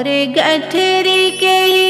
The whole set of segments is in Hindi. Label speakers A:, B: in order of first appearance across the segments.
A: मोरे गठरी के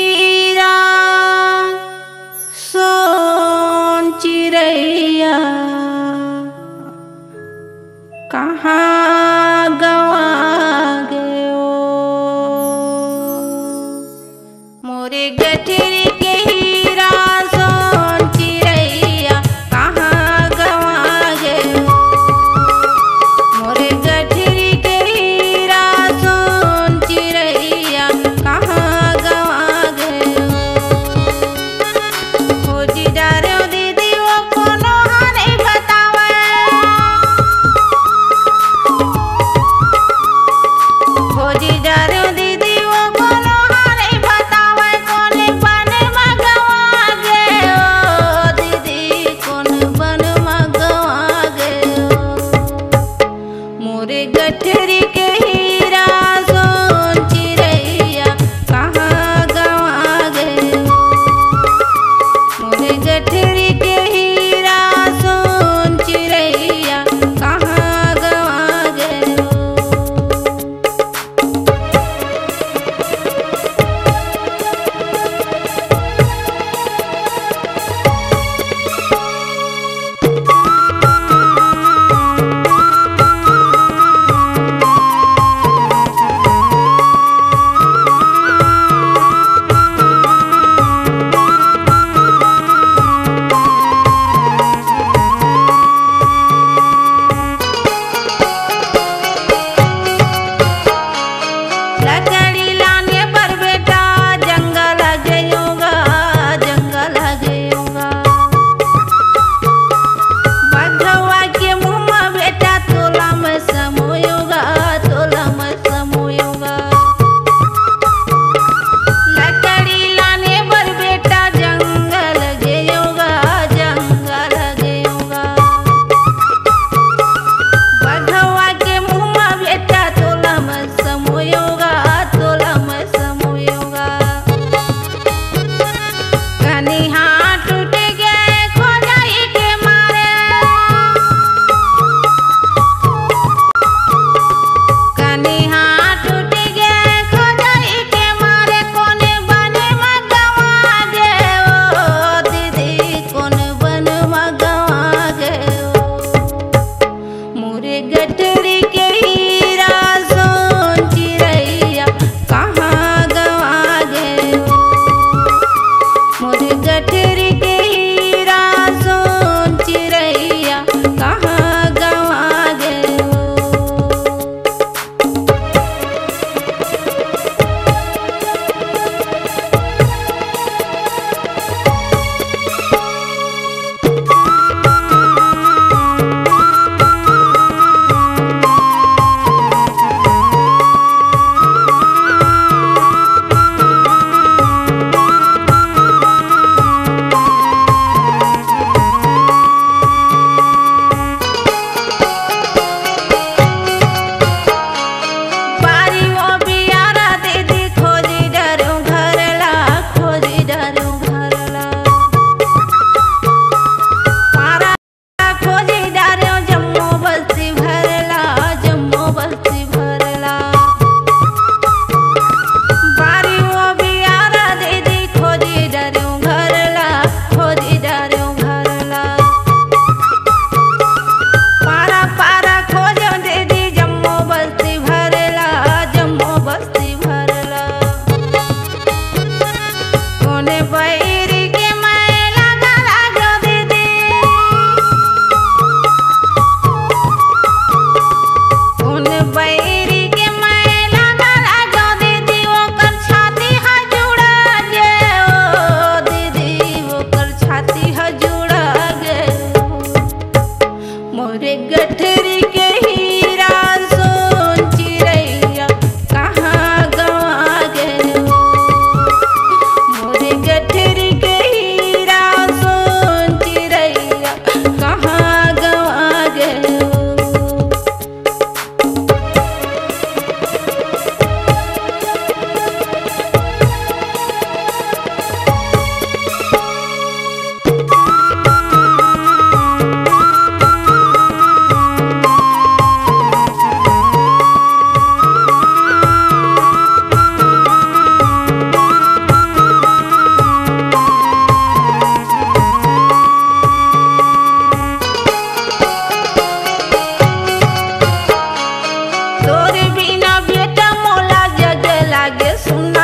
A: una